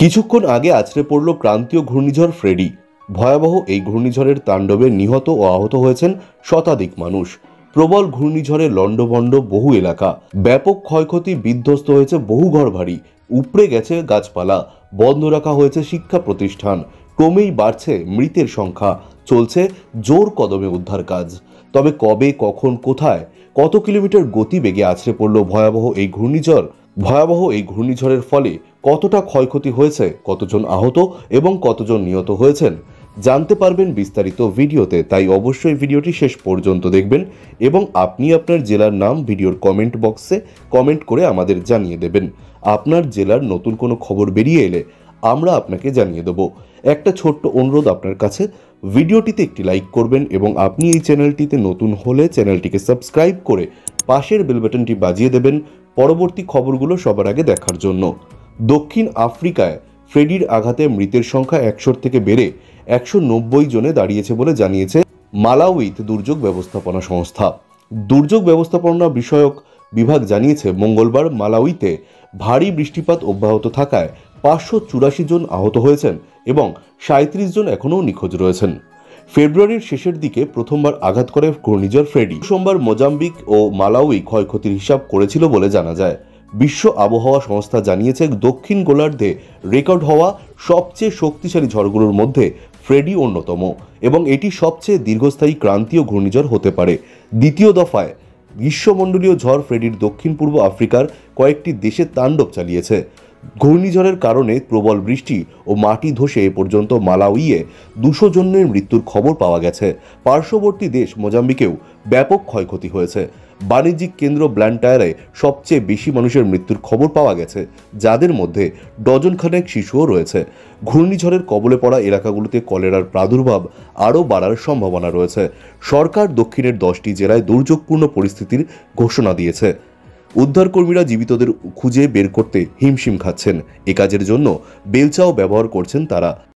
কিছুক্ষণ আগে আছড়ে পড়ল ক্রান্তীয় ঘূর্ণিঝড় ফ্রেডি। ভয়াবহ এই ঘূর্ণিঝড়ের তাণ্ডবে নিহত ও আহত হয়েছেন শতাধিক মানুষ। প্রবল ঘূর্ণিঝড়ে লণ্ডভণ্ড বহু এলাকা। ব্যাপক ক্ষয়ক্ষতি বিধ্বস্ত হয়েছে বহু ঘরবাড়ি। উপড়ে গেছে গাছপালা। বন্ধ রাখা হয়েছে শিক্ষা প্রতিষ্ঠান। ক্রমেই বাড়ছে মৃতের সংখ্যা। চলছে জোর কদমে উদ্ধার কাজ। তবে কবে, কখন, কোথায়, কত কিলোমিটার গতি বেগে আছড়ে পড়ল ভয়াবহ এই ঘূর্ণিঝড়? ভয়াবহ এই ঘূর্ণিঝড়ের ফলে কতটা ক্ষয়ক্ষতি হয়েছে, কতজন আহত এবং কতজন নিহত হয়েছেন জানতে পারবেন বিস্তারিত ভিডিওতে। তাই অবশ্যই ভিডিওটি শেষ পর্যন্ত দেখবেন এবং আপনি আপনার জেলার নাম ভিডিওর কমেন্ট বক্সে কমেন্ট করে আমাদের জানিয়ে দেবেন। আপনার জেলার নতুন কোনো খবর বেরিয়ে এলে আমরা আপনাকে জানিয়ে দেব। একটা ছোট্ট অনুরোধ আপনার কাছে। ভিডিওটিতে একটি লাইক করবেন এবং আপনি এই চ্যানেলটিতে নতুন হলে চ্যানেলটিকে সাবস্ক্রাইব করে পাশের বেল বাটনটি বাজিয়ে দেবেন। পরবর্তী খবরগুলো সবার আগে দেখার জন্য। দক্ষিণ আফ্রিকায় ফ্রেডির আঘাতে মৃতের সংখ্যা একশোর থেকে বেড়ে একশো নব্বই জনে দাঁড়িয়েছে বলে জানিয়েছে মালাউইত দুর্যোগ ব্যবস্থাপনা সংস্থা। দুর্যোগ ব্যবস্থাপনা বিষয়ক বিভাগ জানিয়েছে, মঙ্গলবার মালাউইতে ভারী বৃষ্টিপাত অব্যাহত থাকায় পাঁচশো চুরাশি জন আহত হয়েছেন এবং সাঁত্রিশ জন এখনও নিখোঁজ রয়েছেন। ফেব্রুয়ারির শেষের দিকে প্রথমবার আঘাত করে ঘূর্ণিঝড় ফ্রেডি। সোমবার মোজাম্বিক ও মালাউই ক্ষয়ক্ষতির হিসাব করেছিল বলে জানা যায়। বিশ্ব আবহাওয়া সংস্থা জানিয়েছে, দক্ষিণ গোলার্ধে রেকর্ড হওয়া সবচেয়ে শক্তিশালী ঝড়গুলোর মধ্যে ফ্রেডি অন্যতম এবং এটি সবচেয়ে দীর্ঘস্থায়ী ক্রান্তীয় ঘূর্ণিঝড় হতে পারে। দ্বিতীয় দফায় গ্রীষ্মমণ্ডলীয় ঝড় ফ্রেডির দক্ষিণ পূর্ব আফ্রিকার কয়েকটি দেশে তাণ্ডব চালিয়েছে। ঘূর্ণিঝড়ের কারণে প্রবল বৃষ্টি ও মাটি ধসে এ পর্যন্ত মালাউইয়ে দুশো জনের মৃত্যুর খবর পাওয়া গেছে। পার্শ্ববর্তী দেশ মোজাম্বিকেও ব্যাপক ক্ষয়ক্ষতি হয়েছে। বাণিজ্যিক কেন্দ্র ব্ল্যান্টায়ারে সবচেয়ে বেশি মানুষের মৃত্যুর খবর পাওয়া গেছে, যাদের মধ্যে ডজনখানেক শিশুও রয়েছে। ঘূর্ণিঝড়ের কবলে পড়া এলাকাগুলোতে কলেরার প্রাদুর্ভাব আরও বাড়ার সম্ভাবনা রয়েছে। সরকার দক্ষিণের দশটি জেলায় দুর্যোগপূর্ণ পরিস্থিতির ঘোষণা দিয়েছে। উদ্ধারকর্মীরা জীবিতদের খুঁজে বের করতে হিমশিম খাচ্ছেন। এ কাজের জন্য বেলচাও ব্যবহার করছেন তারা।